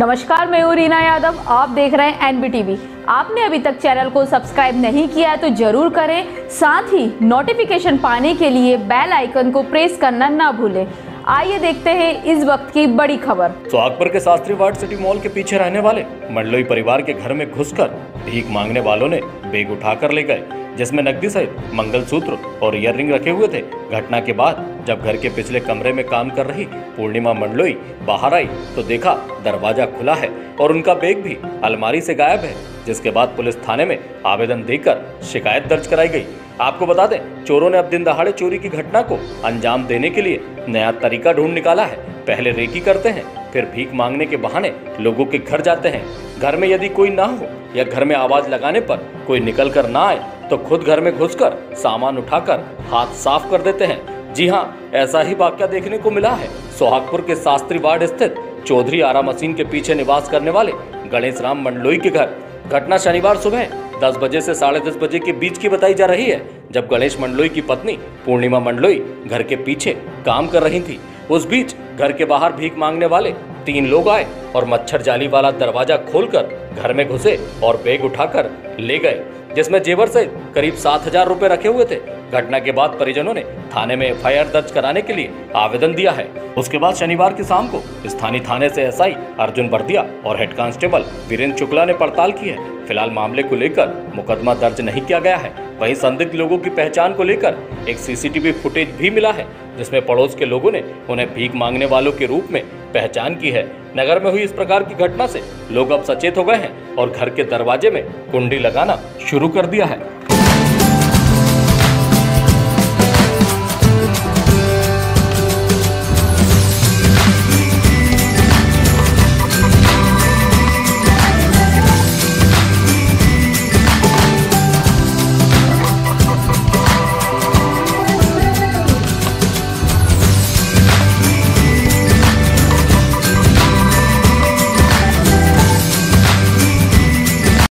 नमस्कार, मैं हूँ रीना यादव, आप देख रहे हैं एनबीटीवी आपने अभी तक चैनल को सब्सक्राइब नहीं किया है तो ज़रूर करें। साथ ही नोटिफिकेशन पाने के लिए बेल आइकन को प्रेस करना ना भूलें। आइए देखते हैं इस वक्त की बड़ी खबर। सोहागपुर के शास्त्री वार्ड सिटी मॉल के पीछे रहने वाले मंडलोई परिवार के घर में घुसकर भीख मांगने वालों ने बेग उठाकर ले गए, जिसमें नकदी सहित मंगलसूत्र और ईयररिंग रखे हुए थे। घटना के बाद जब घर के पिछले कमरे में काम कर रही पूर्णिमा मंडलोई बाहर आई तो देखा दरवाज़ा खुला है और उनका बैग भी अलमारी से गायब है, जिसके बाद पुलिस थाने में आवेदन देकर शिकायत दर्ज कराई गई। आपको बता दें, चोरों ने अब दिन दहाड़े चोरी की घटना को अंजाम देने के लिए नया तरीका ढूंढ निकाला है। पहले रेकी करते हैं, फिर भीख मांगने के बहाने लोगों के घर जाते हैं। घर में यदि कोई ना हो या घर में आवाज़ लगाने पर कोई निकल कर ना आए तो खुद घर में घुसकर सामान उठाकर हाथ साफ़ कर देते हैं। जी हाँ ऐसा ही वाक्य देखने को मिला है। सोहागपुर के शास्त्री वार्ड स्थित चौधरी आरा मशीन के पीछे निवास करने वाले गणेश राम मंडलोई के घर। घटना शनिवार सुबह दस बजे से साढ़े दस बजे के बीच की बताई जा रही है, जब गणेश मंडलोई की पत्नी, पूर्णिमा मंडलोई, घर के पीछे काम कर रही थी। उस बीच घर के बाहर भीख मांगने वाले तीन लोग आए और मच्छर जाली वाला दरवाज़ा खोलकर घर में घुसे और बैग उठाकर ले गए। जिसमें जेवर सहित करीब सात हज़ार रूपए रखे हुए थे। घटना के बाद परिजनों ने थाने में एफआईआर दर्ज कराने के लिए आवेदन दिया है। उसके बाद शनिवार की शाम को स्थानीय थाने से एसआई अर्जुन बर्दिया और हेड कांस्टेबल वीरेंद्र शुक्ला ने पड़ताल की है। फ़िलहाल मामले को लेकर मुकदमा दर्ज नहीं किया गया है। वहीं संदिग्ध लोगों की पहचान को लेकर एक सीसीटीवी फुटेज भी मिला है, जिसमें पड़ोस के लोगों ने उन्हें भीख मांगने वालों के रूप में पहचान की है। नगर में हुई इस प्रकार की घटना से लोग अब सचेत हो गए हैं और घर के दरवाजे में कुंडी लगाना शुरू कर दिया है।